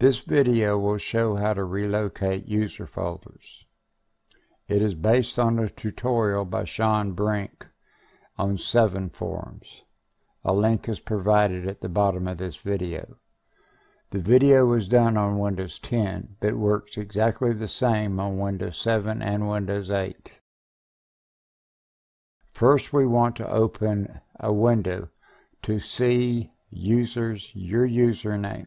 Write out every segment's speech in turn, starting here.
This video will show how to relocate user folders. It is based on a tutorial by Shawn Brink on 7 forums. A link is provided at the bottom of this video. The video was done on Windows 10, but works exactly the same on Windows 7 and Windows 8. First, we want to open a window to see users your username.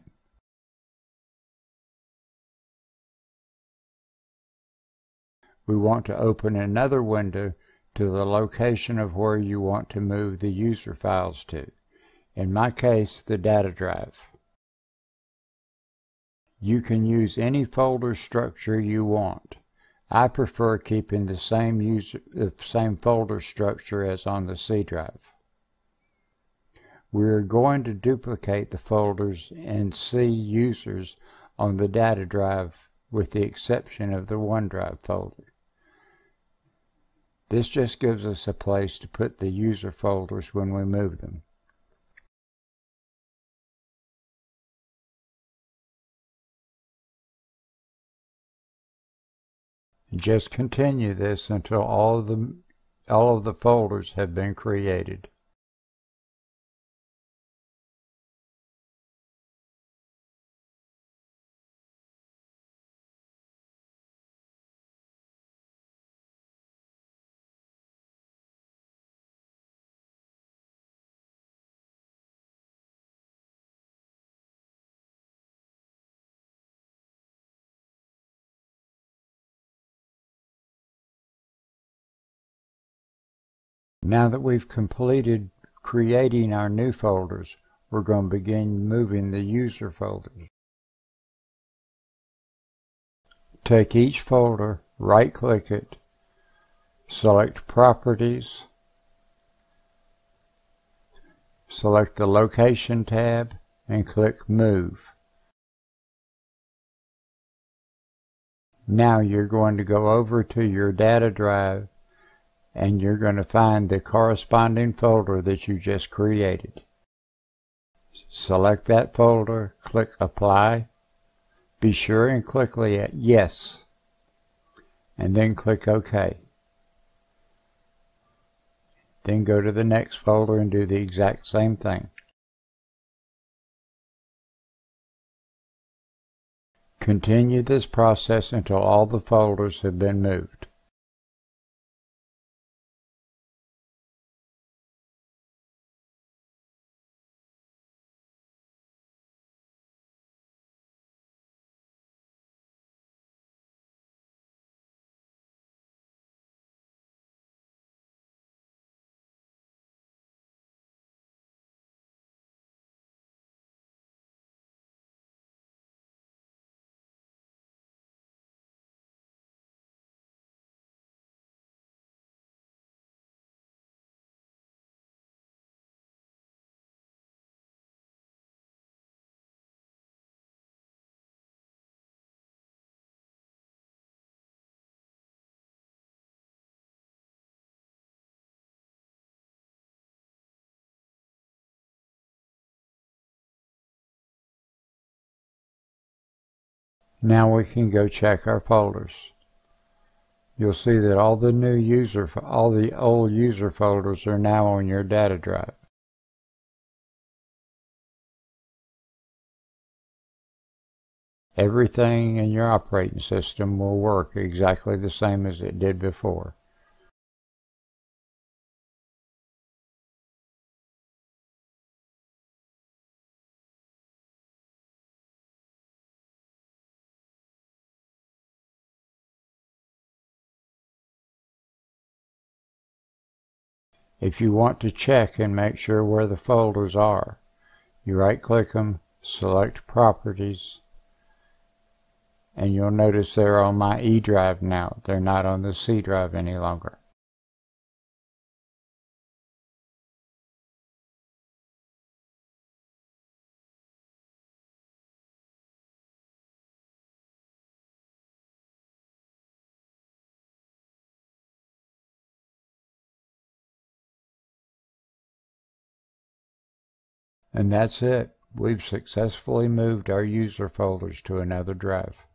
We want to open another window to the location of where you want to move the user files to. In my case, the data drive. You can use any folder structure you want. I prefer keeping the same user the same folder structure as on the C drive. We're going to duplicate the folders and C users on the data drive with the exception of the OneDrive folder. This just gives us a place to put the user folders when we move them. Just continue this until all of the all of the folders have been created. Now that we've completed creating our new folders, we're going to begin moving the user folders. Take each folder, right click it, select Properties, select the Location tab, and click Move. Now you're going to go over to your data drive and you're going to find the corresponding folder that you just created. Select that folder, click Apply. Be sure and click at Yes, and then click OK. Then go to the next folder and do the exact same thing. Continue this process until all the folders have been moved. Now we can go check our folders. You'll see that all the new user, all the old user folders are now on your data drive. Everything in your operating system will work exactly the same as it did before. If you want to check and make sure where the folders are, you right click them, select properties, and you'll notice they're on my E drive now. They're not on the C drive any longer. And that's it. we've successfully moved our user folders to another drive.